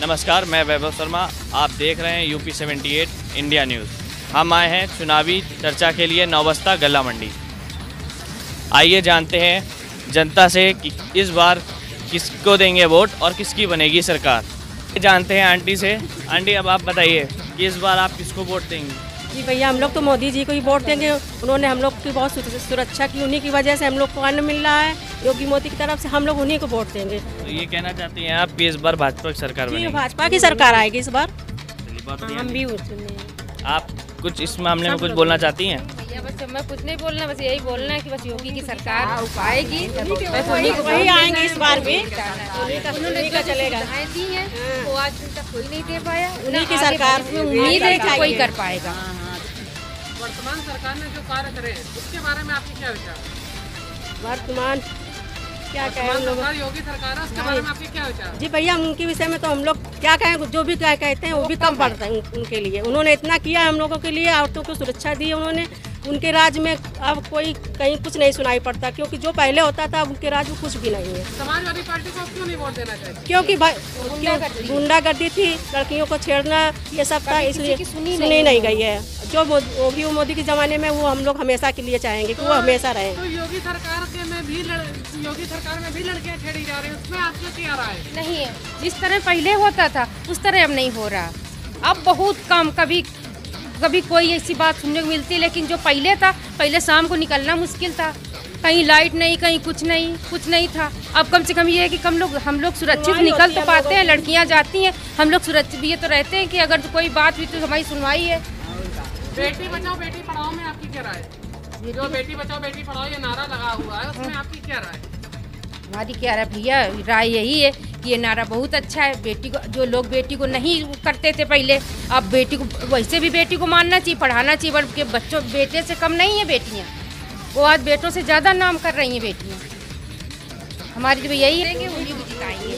नमस्कार, मैं वैभव शर्मा। आप देख रहे हैं यूपी 78 इंडिया न्यूज़। हम आए हैं चुनावी चर्चा के लिए नौबस्ता गला मंडी। आइए जानते हैं जनता से कि इस बार किसको देंगे वोट और किसकी बनेगी सरकार। जानते हैं आंटी से। आंटी, अब आप बताइए कि इस बार आप किसको वोट देंगी? जी भैया हम लोग तो मोदी जी को ही वोट देंगे। उन्होंने हम लोग की बहुत सुरक्षा की उन्हीं की वजह से हम लोग को अन्न मिल रहा है। योगी मोदी की तरफ़ से हम लोग उन्हीं को वोट देंगे। तो ये कहना चाहते हैं आप कि इस बार भाजपा की सरकार जी भाजपा की सरकार आएगी इस बार। बहुत बढ़िया। हम भी उसमें आप कुछ इस मामले में कुछ बोलना चाहती हैं? बस मैं कुछ नहीं बोलना बस यही बोलना है कि बस योगी की सरकार आएगी। बस उन्हीं को वही आएँगे इस बार भी। उन्होंने जो चलेगा। दी हैं वो आज तक कोई नहीं दे पाया। उन्हीं की सरकार में उम्मीद है कि कोई कर पाएगा। वर्तमान सरकार ने जो कार्य करे उसके बारे में आपके क्या विचार? वर्तमान क्या कहें हम लोग? योगी सरकार है उसके बारे में आपके क्या विचार? जी भैया उनके विषय में तो हम लोग क्या कहें जो भी क्या कहते हैं वो भी कम पड़ता है उनके लिए। उन्होंने इतना किया है हम लोगों के लिए औरतों को सुरक्षा दी है उन्होंने। उनके राज में अब कोई कहीं कुछ नहीं सुनाई पड़ता क्योंकि जो पहले होता था उनके राज में कुछ भी नहीं है। समाजवादी पार्टी को क्यों नहीं वोट देना चाहिए? क्योंकि गुंडागर्दी। थी लड़कियों को छेड़ना ये सब था इसलिए सुनी सुनी नहीं नहीं गई है। जो योगी मोदी के जमाने में वो हम लोग हमेशा के लिए चाहेंगे कि वो हमेशा रहे। तो योगी सरकार के में भी योगी सरकार में भी लड़कियाँ छेड़ी जा रही हैं उसमें आपका क्या राय है? नहीं है। जिस तरह पहले होता था उस तरह अब नहीं हो रहा। अब बहुत कम कभी कभी कोई ऐसी बात सुनने को मिलती है लेकिन जो पहले था पहले शाम को निकलना मुश्किल था। कहीं लाइट नहीं कहीं कुछ नहीं कुछ नहीं था। अब कम से कम ये है कि कम लोग हम लोग सुरक्षित निकल तो पाते हैं लड़कियाँ जाती हैं हम लोग सुरक्षित भी ये तो रहते हैं कि अगर तो कोई बात हुई तो हमारी सुनवाई है। बेटी बचाओ बेटी पढ़ाओ में आपकी क्या राय? है जो बेटी बचाओ बेटी पढ़ाओ ये नारा लगा हुआ है उसमें आपकी क्या राय? है हमारी क्या राय भैया राय यही है कि ये नारा बहुत अच्छा है। बेटी को जो लोग बेटी को नहीं करते थे पहले अब बेटी को वैसे भी बेटी को मानना चाहिए पढ़ाना चाहिए बल्कि बच्चों बेटे से कम नहीं है बेटियाँ। वो आज बेटों से ज़्यादा नाम कर रही हैं बेटियाँ। हमारी तो यही है। कि उन्हीं को जिताएँगे।